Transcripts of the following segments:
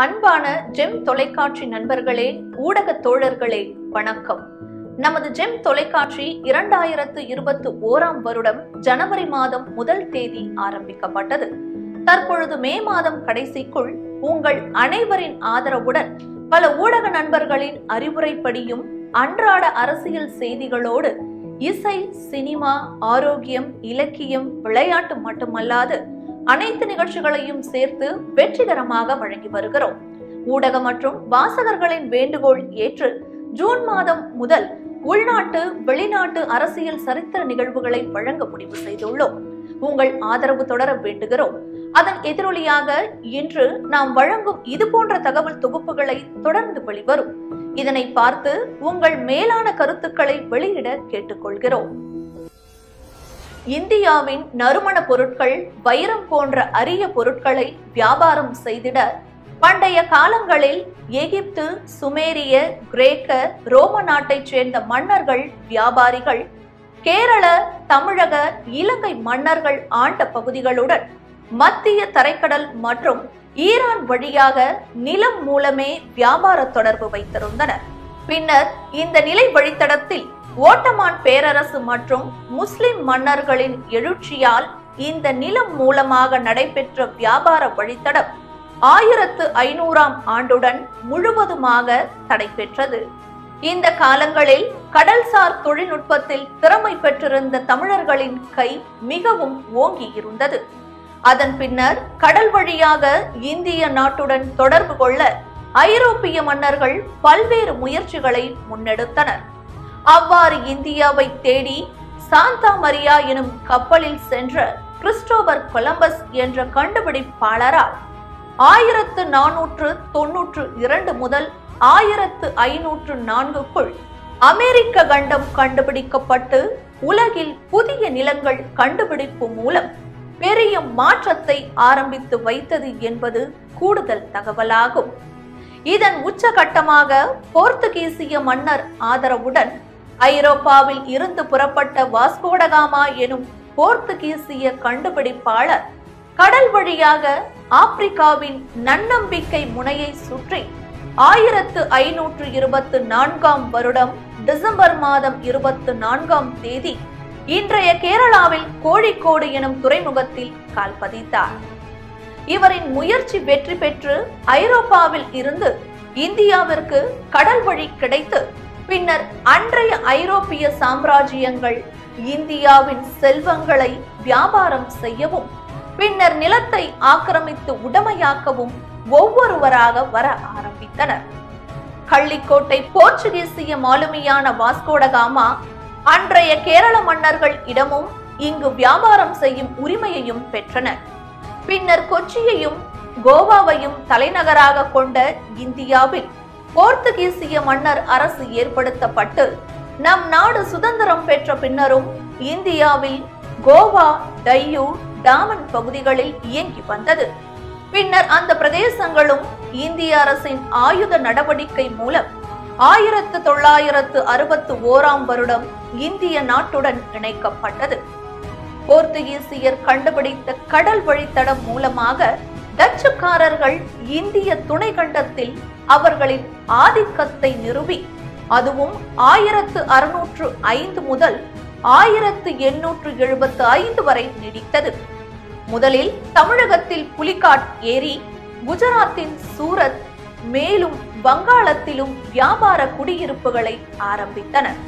அன்பான ஜெம் தொலைக்காட்சி நண்பர்களே ஊடக தோழர்களே வணக்கம். நமது ஜெம் தொலைக்காட்சி இரண்டாயிரத்து இருபத்தி ஓராம் வருடம் ஜனவரி மாதம் முதல் தேதி ஆரம்பிக்கப்பட்டது. தற்பொழுது மே மாதம் கடைசிக்குள் உங்கள் அனைவரின் ஆதரவுடன் பல ஊடக நண்பர்களின் அறிவுரைப்படியும் அன்றாட அரசியல் செய்திகளோடு இசை சினிமா ஆரோக்கியம் இலக்கியம் விளையாட்டு மட்டுமல்லாது அனைத்து நிகழ்ச்சிகளையும் சேர்த்து வெற்றிகரமாக வழங்கி வருகிறோம். ஊடக மற்றும் வாசகர்களின் வேண்டுகோள் ஏற்று ஜூன் மாதம் முதல் உள்நாட்டு வெளிநாட்டு அரசியல் சரித்திர நிகழ்வுகளை வழங்க முடிவு செய்துள்ளோம். உங்கள் ஆதரவு தொடர வேண்டுகிறோம். அதன் எதிரொலியாக இன்று நாம் வழங்கும் இது போன்ற தகவல் தொகுப்புகளை தொடர்ந்து வெளிவரும். இதனை பார்த்து உங்கள் மேலான கருத்துக்களை வெளியிட கேட்டுக்கொள்கிறோம். இந்தியாவின் நறுமண பொருட்கள் வைரம் போன்ற அரிய பொருட்களை வியாபாரம் செய்திட பண்டைய காலங்களில் எகிப்து சுமேரிய கிரேக்க ரோம நாட்டைச் சேர்ந்த மன்னர்கள் வியாபாரிகள் கேரள தமிழக இலங்கை மன்னர்கள் ஆண்ட பகுதிகளுடன் மத்திய தரைக்கடல் மற்றும் ஈரான் வழியாக நிலம் மூலமே வியாபார தொடர்பு வைத்திருந்தனர். பின்னர் இந்த நிலை வழித்தடத்தில் ஓட்டமான் பேரரசு மற்றும் முஸ்லிம் மன்னர்களின் எழுச்சியால் இந்த நிலம் மூலமாக நடைபெற்ற வியாபார வழித்தடம் ஆயிரத்து ஐநூறாம் ஆண்டுடன் முழுவதுமாக தடை பெற்றது. இந்த காலங்களில் கடல்சார் தொழில்நுட்பத்தில் திறமை பெற்றிருந்த தமிழர்களின் கை மிகவும் ஓங்கி இருந்தது. அதன் பின்னர் கடல் வழியாக இந்திய நாட்டுடன் தொடர்பு கொள்ள ஐரோப்பிய மன்னர்கள் பல்வேறு முயற்சிகளை முன்னெடுத்தனர். அவ்வாறு இந்தியாவை தேடி சாந்தா மரியா எனும் கப்பலில் சென்ற கிறிஸ்டோபர் கொலம்பஸ் என்ற கண்டுபிடிப்பாளரால் ஆயிரத்து நானூற்று தொன்னூற்று இரண்டு முதல் ஆயிரத்து ஐநூற்று நான்குக்குள் அமெரிக்க கண்டம் கண்டுபிடிக்கப்பட்டு உலகில் புதிய நிலங்கள் கண்டுபிடிப்பு மூலம் பெரிய மாற்றத்தை ஆரம்பித்து வைத்தது என்பது கூடுதல் தகவலாகும். இதன் உச்சகட்டமாக போர்த்துகீசிய மன்னர் ஆதரவுடன் ஐரோப்பாவில் இருந்து புறப்பட்ட வாஸ்கோடகாமா எனும் போர்த்துகீசிய கண்டுபிடிப்பாளர் கடல் வழியாக ஆப்பிரிக்காவின் நன்னம்பிக்கை முனையை சுற்றி ஆயிரத்து ஐநூற்று இருபத்து நான்காம் வருடம் டிசம்பர் மாதம் இருபத்து நான்காம் தேதி இன்றைய கேரளாவில் கோழிக்கோடு எனும் துறைமுகத்தில் கால் பதித்தார். இவரின் முயற்சி வெற்றி பெற்று ஐரோப்பாவில் இருந்து இந்தியாவிற்கு கடல் வழி கிடைத்து பின்னர் அன்றைய ஐரோப்பிய சாம்ராஜ்யங்கள் இந்தியாவின் செல்வங்களை வியாபாரம் செய்யவும் பின்னர் நிலத்தை ஆக்கிரமித்து உடமையாக்கவும் ஒவ்வொருவராக வர ஆரம்பித்தனர். கள்ளிக்கோட்டை போர்ச்சுகீசிய மாலுமியான வாஸ்கோடகாமா அன்றைய கேரள மன்னர்கள் இடமும் இங்கு வியாபாரம் செய்யும் உரிமையையும் பெற்றனர். பின்னர் கொச்சியையும் கோவாவையும் தலைநகராக கொண்ட இந்தியாவில் போர்த்துகீசிய மன்னர் அரசு ஏற்படுத்தப்பட்டு நம் நாடு சுதந்திரம் பெற்ற பின்னரும் இந்தியாவில் கோவா டையூ டாமன் பகுதிகளில் இயங்கி வந்தது. பின்னர் அந்த பிரதேசங்களும் இந்திய அரசின் ஆயுத நடவடிக்கை மூலம் ஆயிரத்து தொள்ளாயிரத்து அறுபத்து ஓராம் வருடம் இந்திய நாட்டுடன் இணைக்கப்பட்டது. போர்த்துகீசியர் கண்டுபிடித்த கடல் வழித்தடம் மூலமாக டச்சுக்காரர்கள் இந்திய துணை கண்டத்தில் அவர்களின் ஆதிக்கத்தை நிறுவி. அதுவும் ஆயிரத்து அறுநூற்று ஐந்து முதல் ஆயிரத்து எண்ணூற்று எழுபத்து ஐந்து வரை நீடித்தது. முதலில் தமிழகத்தில் புலிகாட் ஏரி குஜராத்தின் சூரத் மேலும் வங்காளத்திலும் வியாபார குடியிருப்புகளை ஆரம்பித்தனர்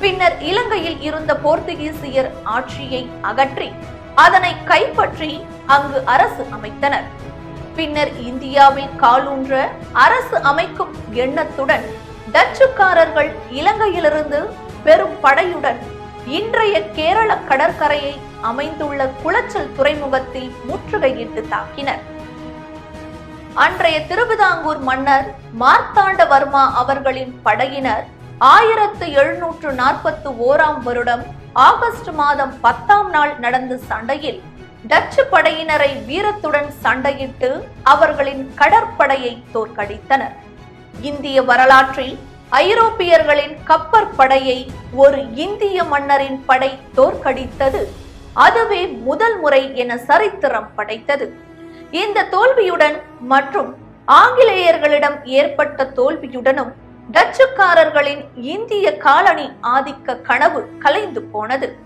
பின்னர் இலங்கையில் இருந்த போர்த்துகீசியர் ஆட்சியை அகற்றி அதனை கைப்பற்றி அங்கு அரசு அமைத்தனர். பின்னர் இந்தியாவில் காலூன்ற அரசு அமைக்கும் எண்ணத்துடன் டச்சுக்காரர்கள் இலங்கையிலிருந்து பெரும் படையுடன் இன்றைய கேரள கடற்கரையை அமைந்துள்ள குளச்சல் துறைமுகத்தில் முற்றுகையிட்டு தாக்கினர். அன்றைய திருவிதாங்கூர் மன்னர் மார்த்தாண்டவர்மா அவர்களின் படையினர் ஆயிரத்து எழுநூற்று நாற்பத்து ஓராம் வருடம் ஆகஸ்ட் மாதம் பத்தாம் நாள் நடந்த சண்டையில் டச்சு படையினரை வீரத்துடன் சண்டையிட்டு அவர்களின் கடற்படையை தோற்கடித்தனர். இந்திய வரலாற்றில் ஐரோப்பியர்களின் கப்பற்படையை ஒரு இந்திய மன்னரின் படை தோற்கடித்தது. அதுவே முதல் முறை என சரித்திரம் படைத்தது. இந்த தோல்வியுடன் மற்றும் ஆங்கிலேயர்களிடம் ஏற்பட்ட தோல்வியுடனும் டச்சுக்காரர்களின் இந்திய காலனி ஆதிக்க கனவு கலைந்து போனது.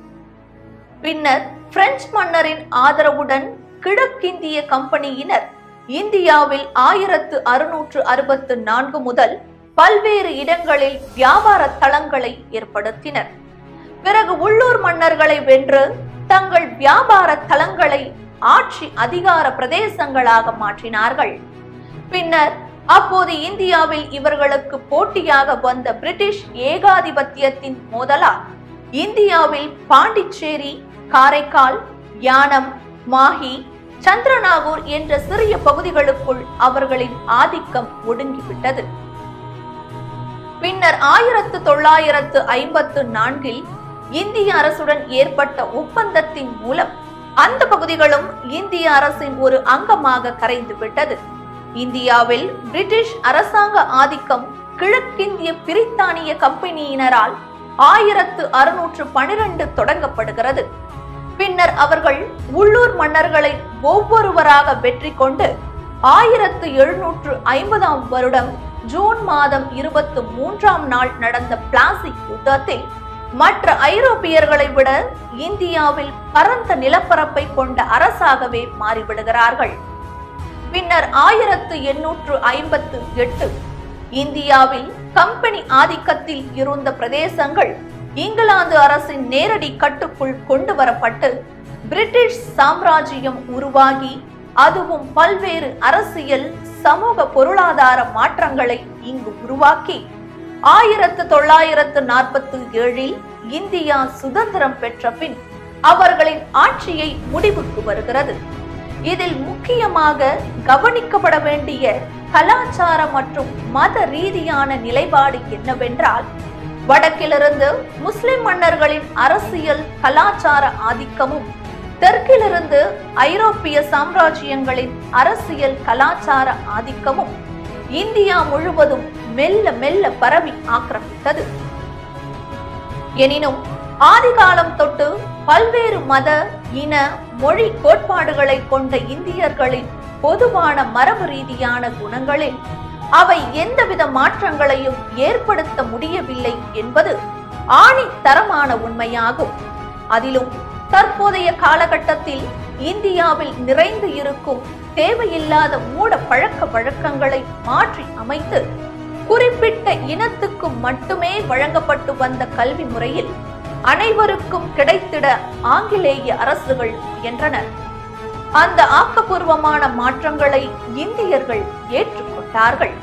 பின்னர் பிரெஞ்சு மன்னரின் ஆதரவுடன் கிழக்கிந்திய கம்பெனியினர் இந்தியாவில் ஆயிரத்து அறுநூற்று அறுபத்து நான்கு முதல் பல்வேறு இடங்களில் வியாபார தளங்களை ஏற்படுத்தினர். பிறகு உள்ளூர் மன்னர்களை வென்று தங்கள் வியாபார தளங்களை ஆட்சி அதிகார பிரதேசங்களாக மாற்றினார்கள். பின்னர் அப்போது இந்தியாவில் இவர்களுக்கு போட்டியாக வந்த பிரிட்டிஷ் ஏகாதிபத்தியத்தின் மோதலால் இந்தியாவில் பாண்டிச்சேரி காரைக்கால் யானம் மாஹி சந்திரநாகூர் என்ற சிறிய பகுதிகளுக்குள் அவர்களின் ஆதிக்கம் ஒடுங்கிவிட்டது. பின்னர் ஆயிரத்து தொள்ளாயிரத்து ஐம்பத்து நான்கில் இந்திய அரசுடன் ஏற்பட்ட ஒப்பந்தத்தின் மூலம் அந்த பகுதிகளும் இந்திய அரசின் ஒரு அங்கமாக கரைந்து விட்டது இந்தியாவில் பிரிட்டிஷ் அரசாங்க ஆதிக்கம் கிழக்கிந்திய பிரித்தானிய கம்பெனியினரால் ஆயிரத்து அறுநூற்று பனிரெண்டு தொடங்கப்படுகிறது. பின்னர் அவர்கள் உள்ளூர் மன்னர்களை ஒவ்வொருவராக வெற்றி கொண்டு ஆயிரத்து எழுநூற்று ஐம்பதாம் வருடம் ஜூன் மாதம் இருபத்தி மூன்றாம் நாள் நடந்த பிளாசிக் யுத்தத்தில் மற்ற ஐரோப்பியர்களை விட இந்தியாவில் பரந்த நிலப்பரப்பை கொண்ட அரசாகவே மாறிவிடுகிறார்கள். பின்னர் ஆயிரத்து எண்ணூற்று ஐம்பத்து எட்டு இந்தியாவில் கம்பெனி ஆதிக்கத்தில் இருந்த பிரதேசங்கள் இங்கிலாந்து அரசின் நேரடி கட்டுக்குள் கொண்டு வரப்பட்டு பிரிட்டிஷ் சாம்ராஜ்யம் உருவாகி அதுவும் பல்வேறு அரசியல் சமூக பொருளாதார மாற்றங்களை இங்கு உருவாக்கி. ஆயிரத்து தொள்ளாயிரத்து நாற்பத்தி ஏழில் இந்தியா சுதந்திரம் பெற்ற பின் அவர்களின் ஆட்சியை முடிவுக்கு வருகிறது. இதில் முக்கியமாக கவனிக்கப்பட வேண்டிய கலாச்சார மற்றும் மத ரீதியான நிலைப்பாடு என்னவென்றால் வடக்கிலிருந்து முஸ்லிம் மன்னர்களின் அரசியல் கலாச்சார ஆதிக்கமும் தெற்கிலிருந்து ஐரோப்பிய சாம்ராஜ்யங்களின் அரசியல் கலாச்சார ஆதிக்கமும் இந்தியா முழுவதும் மெல்ல மெல்ல பரவி ஆக்கிரமித்தது. எனினும் ஆதிகாலம் தொட்டு பல்வேறு மத இன மொழி கோட்பாடுகளை கொண்ட இந்தியர்களின் பொதுவான மரபு ரீதியான குணங்களில் அவை எந்தவித மாற்றங்களையும் ஏற்படுத்த முடியவில்லை என்பது ஆணித்தரமான உண்மையாகும். அதிலும் தற்போதைய காலகட்டத்தில் இந்தியாவில் நிறைந்து இருக்கும் தேவையில்லாத மூட பழக்க வழக்கங்களை மாற்றி அமைத்து குறிப்பிட்ட இனத்துக்கு மட்டுமே வழங்கப்பட்டு வந்த கல்வி முறையில் அனைவருக்கும் கிடைத்திட ஆங்கிலேய அரசுகள் முயன்றனர். அந்த ஆக்கப்பூர்வமான மாற்றங்களை இந்தியர்கள் ஏற்றுக்கொண்டார்கள்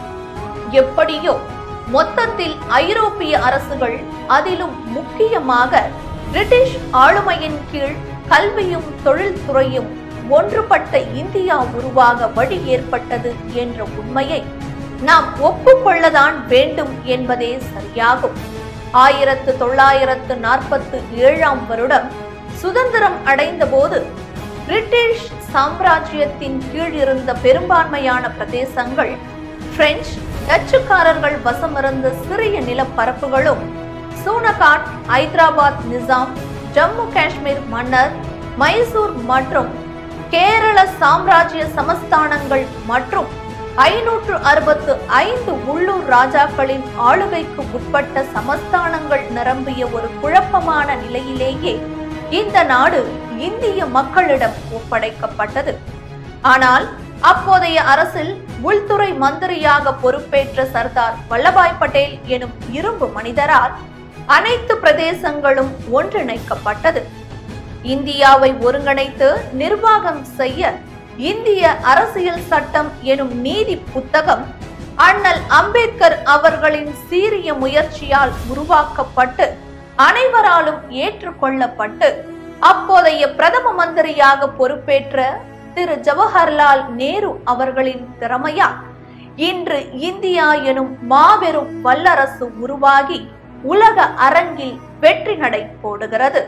எப்படியோ மொத்தத்தில் ஐரோப்பிய அரசுகள் அதிலும் முக்கியமாக பிரிட்டிஷ் ஆளுமையின் கீழ் கல்வியும் தொழில்துறையும் ஒன்றுபட்ட இந்தியா உருவாக வழி ஏற்பட்டது என்ற உண்மையை நாம் ஒப்புக்கொள்ளதான் வேண்டும் என்பதே சரியாகும். ஆயிரத்து தொள்ளாயிரத்து நாற்பத்து ஏழாம் வருடம் சுதந்திரம் அடைந்த போது பிரிட்டிஷ் சாம்ராஜ்யத்தின் கீழ் இருந்த பெரும்பான்மையான பிரதேசங்கள் பிரெஞ்சு டச்சுக்காரர்கள் வசமிருந்த சிறிய நிலப்பரப்புகளும் சூனகாட் ஐதராபாத் நிசாம் ஜம்மு காஷ்மீர் மன்னர் மைசூர் மற்றும் கேரள சாம்ராஜ்ய சமஸ்தானங்கள் மற்றும் ஐநூற்று அறுபத்து ஐந்து உள்ளூர் ராஜாக்களின் ஆளுகைக்கு உட்பட்ட சமஸ்தானங்கள் நிரம்பிய ஒரு குழப்பமான நிலையிலேயே இந்த நாடு இந்திய மக்களிடம் ஒப்படைக்கப்பட்டது. ஆனால் அப்போதைய அரசில் உள்துறை மந்திரியாக பொறுப்பேற்ற சர்தார் வல்லபாய் பட்டேல் எனும் இரும்பு மனிதரால் அனைத்து பிரதேசங்களும் ஒன்றிணைக்கப்பட்டது. இந்தியாவை ஒருங்கிணைத்து நிர்வாகம் செய்ய இந்திய அரசியல் சட்டம் எனும் நீதி புத்தகம் அண்ணல் அம்பேத்கர் அவர்களின் சீரிய முயற்சியால் உருவாக்கப்பட்டு அனைவராலும் ஏற்றுக்கொள்ளப்பட்டு அப்போதைய பிரதம மந்திரியாக பொறுப்பேற்ற திரு ஜவஹர்லால் நேரு அவர்களின் திறமையால் இன்று இந்தியா எனும் மாபெரும் வல்லரசு உருவாகி உலக அரங்கில் வெற்றி நடை போடுகிறது.